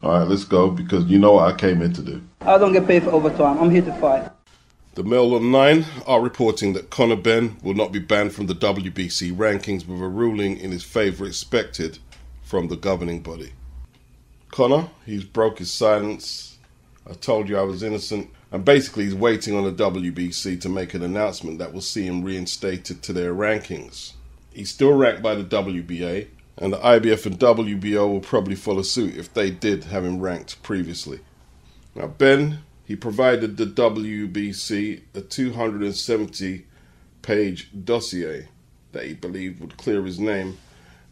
All right, let's go because you know what I came here to do. I don't get paid for overtime. I'm here to fight. The Mail Online are reporting that Conor Benn will not be banned from the WBC rankings with a ruling in his favour expected from the governing body. Conor, he's broke his silence. I told you I was innocent. And basically, he's waiting on the WBC to make an announcement that will see him reinstated to their rankings. He's still ranked by the WBA, and the IBF and WBO will probably follow suit if they did have him ranked previously. Now, Benn, he provided the WBC a 270 page dossier that he believed would clear his name,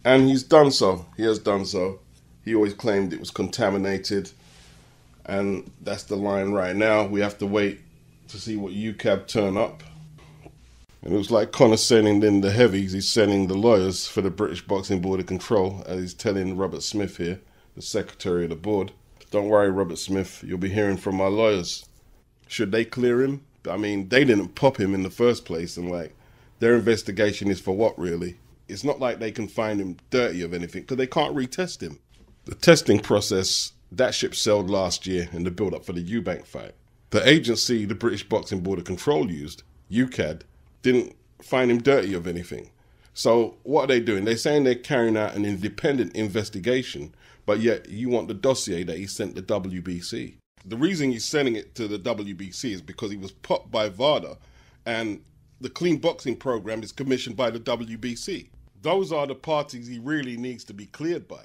and he's done so. He has done so. He always claimed it was contaminated and that's the line right now. We have to wait to see what UKAD turn up. And it was like Conor sending in the heavies, he's sending the lawyers for the British Boxing Board of Control, as he's telling Robert Smith here, the secretary of the board. Don't worry, Robert Smith, you'll be hearing from my lawyers. Should they clear him? I mean, they didn't pop him in the first place, and like, their investigation is for what really? It's not like they can find him dirty of anything, because they can't retest him. The testing process that ship sailed last year in the build up for the Eubank fight. The agency the British Boxing Board of Control used, UKAD, didn't find him dirty of anything. So what are they doing? They're saying they're carrying out an independent investigation, but yet you want the dossier that he sent the WBC. The reason he's sending it to the WBC is because he was popped by VADA, and the clean boxing program is commissioned by the WBC. Those are the parties he really needs to be cleared by.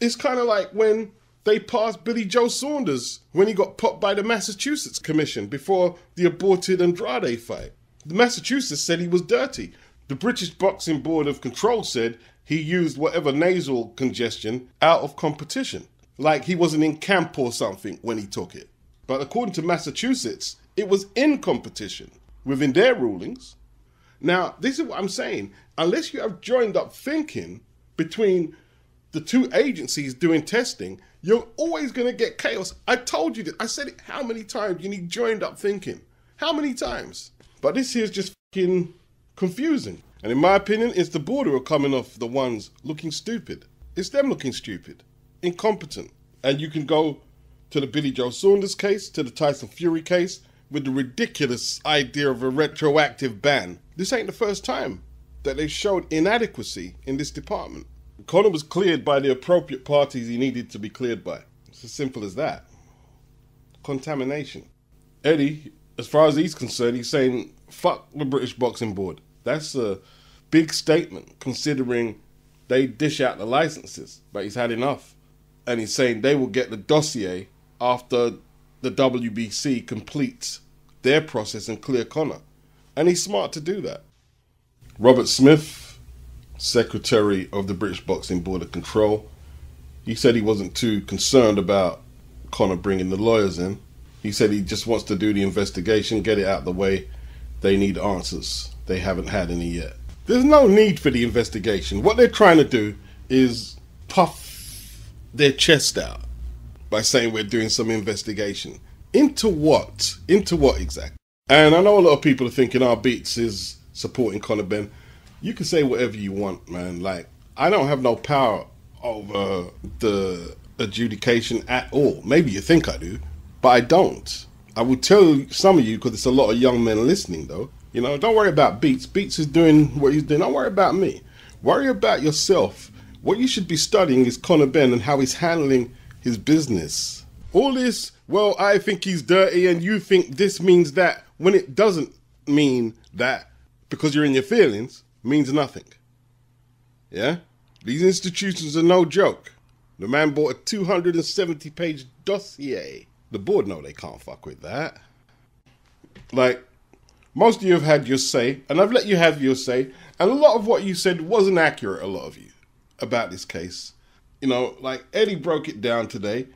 It's kind of like when they passed Billy Joe Saunders when he got popped by the Massachusetts Commission before the aborted Andrade fight. The Massachusetts said he was dirty. The British Boxing Board of Control said he used whatever nasal congestion out of competition, like he wasn't in camp or something when he took it. But according to Massachusetts, it was in competition within their rulings. Now, this is what I'm saying. Unless you have joined up thinking between the two agencies doing testing, you're always going to get chaos. I told you that. I said it how many times you need joined up thinking. How many times? But this here is just fucking confusing. And in my opinion, it's the border are coming off the ones looking stupid. It's them looking stupid, incompetent. And you can go to the Billy Joe Saunders case, to the Tyson Fury case, with the ridiculous idea of a retroactive ban. This ain't the first time that they've showed inadequacy in this department. Conor was cleared by the appropriate parties he needed to be cleared by. It's as simple as that. Contamination. Eddie, as far as he's concerned, he's saying, fuck the British Boxing Board. That's a big statement considering they dish out the licenses, but he's had enough. And he's saying they will get the dossier after the WBC completes their process and clear Conor, And he's smart to do that. Robert Smith secretary of the British Boxing Board of Control. He said he wasn't too concerned about Conor bringing the lawyers in. He said he just wants to do the investigation, get it out the way. They need answers. They haven't had any yet. There's no need for the investigation. What they're trying to do is puff their chest out by saying we're doing some investigation. Into what? Into what exactly? And I know a lot of people are thinking our oh, Beats is supporting Conor Benn. you can say whatever you want, man. Like I don't have no power over the adjudication at all. Maybe you think I do, but I don't. I will tell some of you because it's a lot of young men listening, though. You know, don't worry about Beats. Beats is doing what he's doing. Don't worry about me. Worry about yourself. What you should be studying is Conor Benn and how he's handling his business. All this, well, I think he's dirty and you think this means that when it doesn't mean that because you're in your feelings means nothing. Yeah? These institutions are no joke. The man bought a 270 page dossier. The board know they can't fuck with that. Like, most of you have had your say, and I've let you have your say, and a lot of what you said wasn't accurate, a lot of you, about this case. You know, like Eddie broke it down today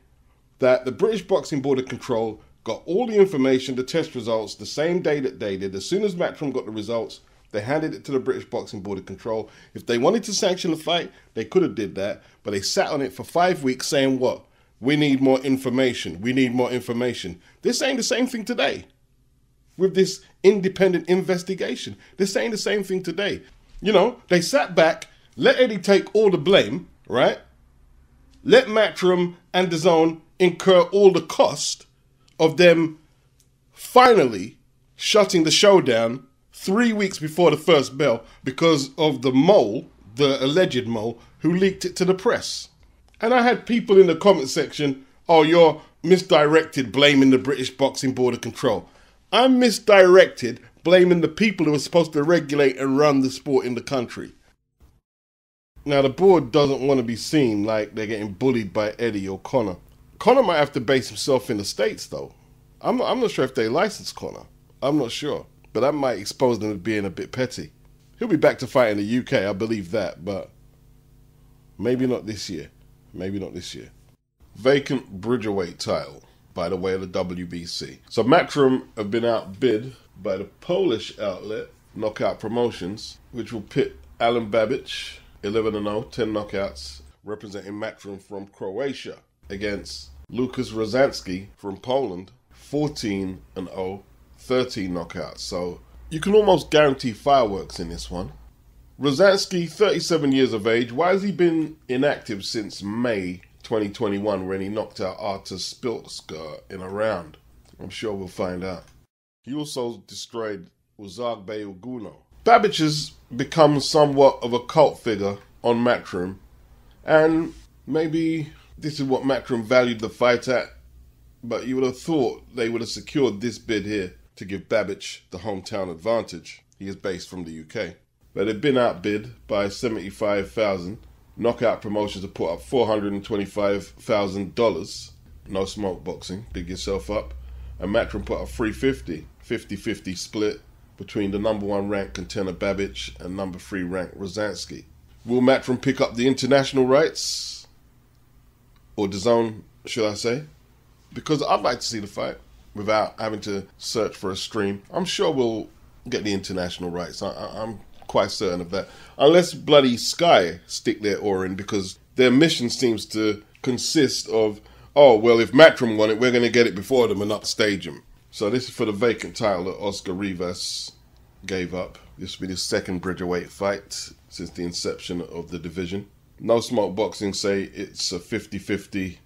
that the British Boxing Board of Control got all the information, the test results, the same day that they did. As soon as Matchroom got the results, they handed it to the British Boxing Board of Control. If they wanted to sanction the fight, they could have did that, but they sat on it for five weeks saying what? We need more information. We need more information. They're saying the same thing today with this independent investigation. They're saying the same thing today. You know, they sat back, let Eddie take all the blame, right? let Matchroom and DAZN incur all the cost of them finally shutting the show down three weeks before the first bell because of the mole, the alleged mole, who leaked it to the press. And I had people in the comment section, oh, you're misdirected blaming the British Boxing Board of Control. I'm misdirected blaming the people who are supposed to regulate and run the sport in the country. Now, the board doesn't want to be seen like they're getting bullied by Eddie or Conor. Conor might have to base himself in the States, though. I'm not, I'm not sure if they license Conor. I'm not sure. But that might expose them as being a bit petty. He'll be back to fight in the UK, I believe that, but maybe not this year. Maybe not this year. Vacant Bridgerweight title by the way of the WBC. So Matchroom have been outbid by the Polish outlet Knockout Promotions, which will pit Alen Babic, 11 0, 10 knockouts, representing Matchroom from Croatia, against Lukas Rozanski from Poland, 14 0, 13 knockouts. So you can almost guarantee fireworks in this one. Rozanski, 37 years of age. Why has he been inactive since May 2021 when he knocked out Artur Szpilka in a round? I'm sure we'll find out. He also destroyed Izuagbe Ugonoh. Babic has become somewhat of a cult figure on Matchroom, and maybe this is what Matchroom valued the fight at, but you would have thought they would have secured this bid here to give Babic the hometown advantage. He is based from the UK. But they've been outbid by 75,000. Knockout Promotions have put up $425,000. No smoke boxing. Big yourself up. And Matchroom put up 350. 50-50 split between the number one ranked contender Babic and number three ranked Rozanski. Will Matchroom pick up the international rights? Or DAZN, should I say? Because I'd like to see the fight without having to search for a stream. I'm sure we'll get the international rights. I, am quite certain of that. Unless bloody Sky stick their oar in, because their mission seems to consist of, oh, well, if Matchroom won it, we're going to get it before them and upstage them. So this is for the vacant title that Oscar Rivas gave up. This will be the second Bridgerweight fight since the inception of the division. No Smoke Boxing say it's a 50 50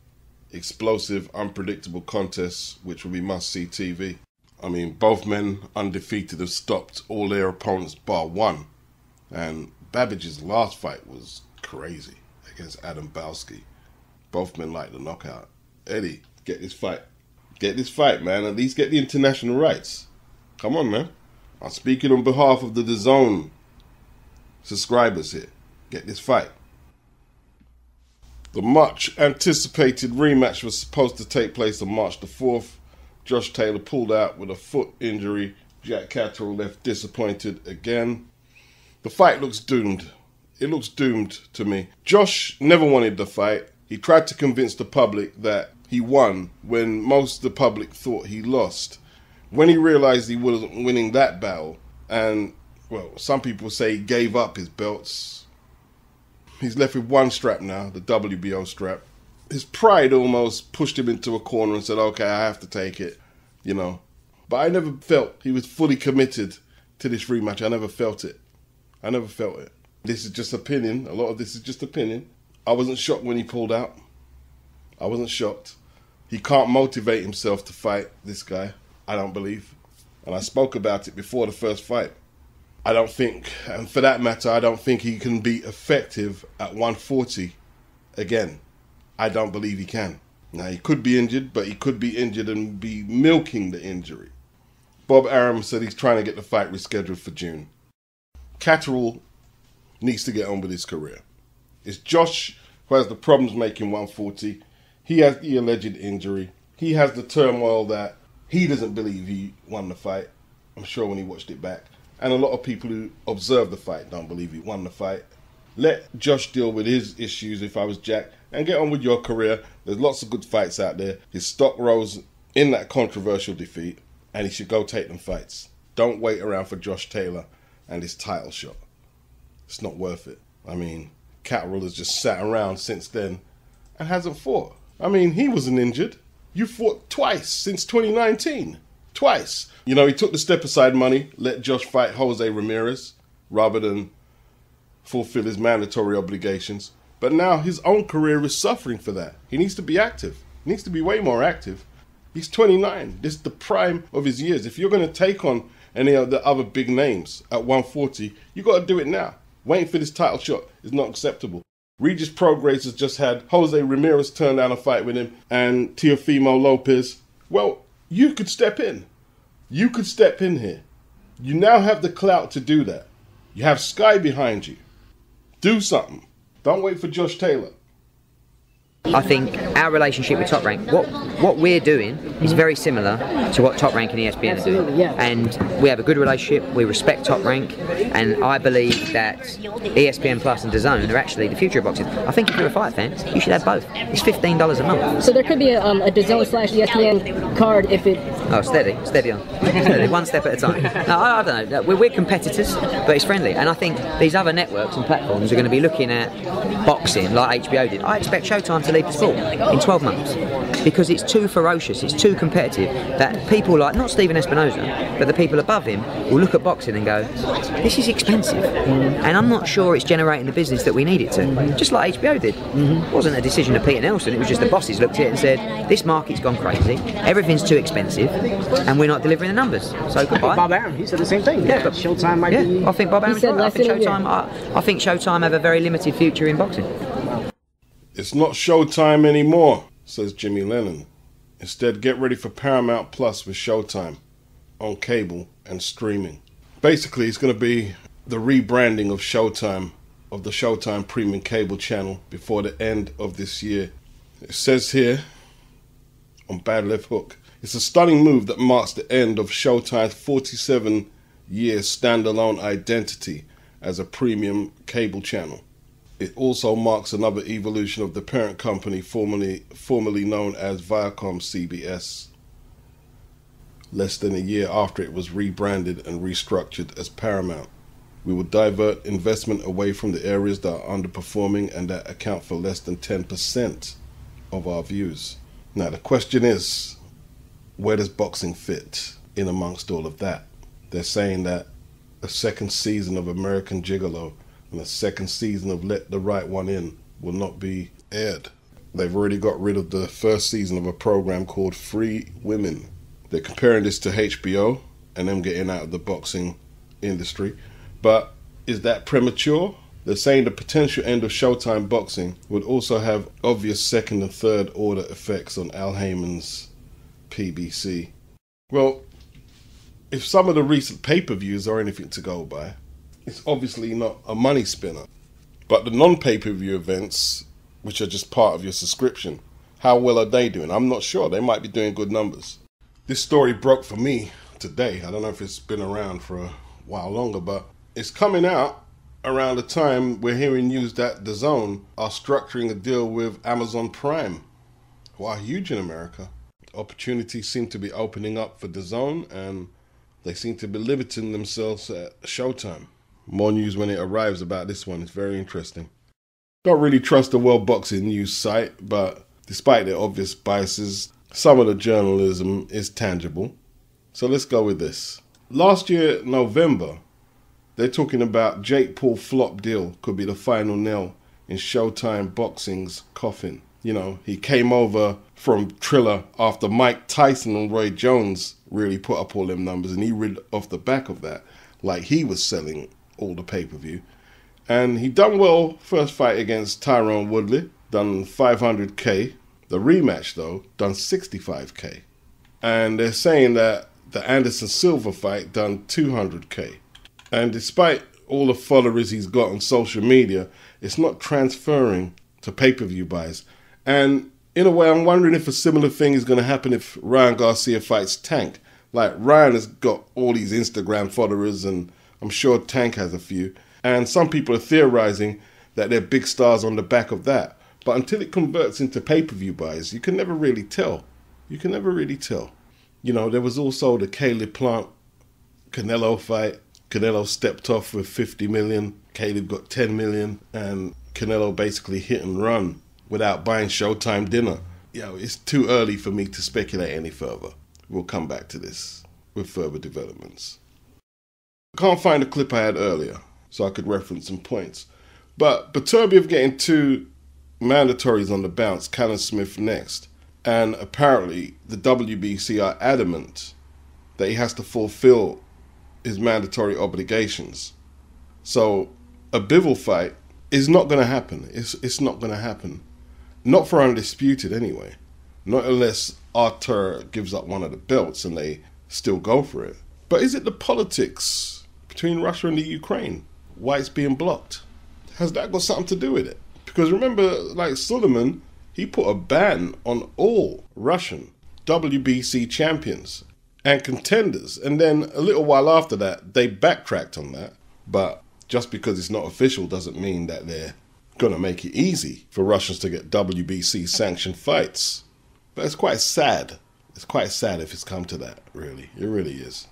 explosive, unpredictable contest which will be must see TV. I mean, both men undefeated have stopped all their opponents bar one. And Babic's last fight was crazy against Adam Balski. Both men like the knockout. Eddie, get this fight. Get this fight, man. At least get the international rights. Come on, man. I'm speaking on behalf of the DAZN subscribers here. Get this fight. The much anticipated rematch was supposed to take place on March the 4th. Josh Taylor pulled out with a foot injury. Jack Catterall left disappointed again. The fight looks doomed. It looks doomed to me. Josh never wanted the fight. He tried to convince the public that he won when most of the public thought he lost. When he realized he wasn't winning that battle, and well, some people say he gave up his belts, He's left with one strap now, the WBO strap. His pride almost pushed him into a corner and said, okay, I have to take it, you know. But I never felt he was fully committed to this rematch. I never felt it. I never felt it. This is just opinion. A lot of this is just opinion. I wasn't shocked when he pulled out. I wasn't shocked. He can't motivate himself to fight this guy, I don't believe. And I spoke about it before the first fight. I don't think, and for that matter, I don't think he can be effective at 140 again. I don't believe he can. Now, he could be injured, but he could be injured and be milking the injury. Bob Arum said he's trying to get the fight rescheduled for June. Catterall needs to get on with his career. It's Josh who has the problems making 140. He has the alleged injury. He has the turmoil that he doesn't believe he won the fight. I'm sure when he watched it back and a lot of people who observe the fight don't believe he won the fight. Let Josh deal with his issues if I was Jack and get on with your career. There's lots of good fights out there. His stock rose in that controversial defeat, and he should go take them fights. Don't wait around for Josh Taylor and his title shot. It's not worth it. I mean, Catterall has just sat around since then and hasn't fought. I mean, he wasn't injured. You fought twice since 2019 twice. You know, he took the step aside money, let Josh fight Jose Ramirez rather than fulfill his mandatory obligations. But now his own career is suffering for that. He needs to be active. He needs to be way more active. He's 29. This is the prime of his years. If you're going to take on any of the other big names at 140, you got to do it now. Waiting for this title shot is not acceptable. Regis Prograis has just had Jose Ramirez turn down a fight with him and Teofimo Lopez. Well, you could step in. You could step in here. You now have the clout to do that. You have Sky behind you. Do something. Don't wait for Josh Taylor. I think our relationship with Top Rank, what what we're doing is very similar to what Top Rank and ESPN are doing. yeah. And we have a good relationship. We respect Top Rank, and I believe that ESPN Plus and DAZN are actually the future of boxing. I think if you're a fight fan, you should have both. It's fifteen dollars a month. So there could be a, um, a DAZN slash ESPN card if it. Oh, steady, steady on, steady, one step at a time. No, I, I don't know. We're, we're competitors, but it's friendly, and I think these other networks and platforms are going to be looking at boxing like HBO did. I expect Showtime to leave the sport in 12 months because it's too ferocious, it's too competitive that people like not Stephen Espinoza, but the people above him will look at boxing and go, "This is expensive," and I'm not sure it's generating the business that we need it to. Just like HBO did. It wasn't a decision of Peter Nelson. It was just the bosses looked at it and said, "This market's gone crazy. Everything's too expensive, and we're not delivering the numbers. So goodbye." Bob Arum, he said the same thing. Yeah, but- Showtime might Yeah, be. I think Bob He Arum's said right. I think than a year. Showtime. I, I think Showtime have a very limited future in boxing. It's not Showtime anymore, says Jimmy Lennon. Instead, get ready for Paramount Plus with Showtime on cable and streaming. Basically, it's going to be the rebranding of Showtime, of the Showtime Premium Cable channel before the end of this year. It says here on Bad Left Hook it's a stunning move that marks the end of Showtime's 47 year standalone identity as a premium cable channel. It also marks another evolution of the parent company formerly formerly known as Viacom CBS. Less than a year after it was rebranded and restructured as Paramount, we will divert investment away from the areas that are underperforming and that account for less than 10% of our views. Now, the question is where does boxing fit in amongst all of that? They're saying that a second season of American Gigolo and second season of Let the Right One In will not be aired. They've already got rid of the first season of a program called Free Women. They're comparing this to HBO and them getting out of the boxing industry. But is that premature? They're saying the potential end of Showtime boxing would also have obvious second and third order effects on Al Haymon's PBC. Well, if some of the recent pay per views are anything to go by, it's obviously not a money spinner. But the non pay per view events, which are just part of your subscription, how well are they doing? I'm not sure. They might be doing good numbers. This story broke for me today. I don't know if it's been around for a while longer, but it's coming out around the time we're hearing news that DAZN are structuring a deal with Amazon Prime, who are huge in America. Opportunities seem to be opening up for DAZN, and they seem to be limiting themselves at Showtime. More news when it arrives about this one. It's very interesting. Don't really trust the World Boxing News site, but despite their obvious biases, some of the journalism is tangible. So let's go with this. Last year, November, they're talking about Jake Paul flop deal could be the final nail in Showtime Boxing's coffin. You know, he came over from Triller after Mike Tyson and Roy Jones really put up all them numbers, and he rid off the back of that like he was selling all the pay per view. And he done well first fight against Tyron Woodley, done 500k. The rematch though, done 65k. And they're saying that the Anderson Silva fight done 200k. And despite all the followers he's got on social media, it's not transferring to pay per view buys. And in a way, I'm wondering if a similar thing is going to happen if Ryan Garcia fights Tank. Like, Ryan has got all these Instagram followers, and I'm sure Tank has a few. And some people are theorizing that they're big stars on the back of that. But until it converts into pay per view buys, you can never really tell. You can never really tell. You know, there was also the Caleb Plant Canelo fight. Canelo stepped off with 50 million. Caleb got 10 million. And Canelo basically hit and run without buying Showtime dinner. You know, it's too early for me to speculate any further. We'll come back to this with further developments. Can't find a clip I had earlier, so I could reference some points. But Beterbiev getting two mandatories on the bounce, Callum Smith next. And apparently, the WBC are adamant that he has to fulfill his mandatory obligations. So, a Bivol fight is not going to happen. It's, it's not going to happen. Not for undisputed, anyway. Not unless Artur gives up one of the belts and they still go for it. But is it the politics between Russia and the Ukraine? Why it's being blocked? Has that got something to do with it? Because remember, like Sulaiman, he put a ban on all Russian WBC champions and contenders. And then a little while after that, they backtracked on that. But just because it's not official doesn't mean that they're going to make it easy for Russians to get WBC sanctioned fights. But it's quite sad. It's quite sad if it's come to that, really. It really is.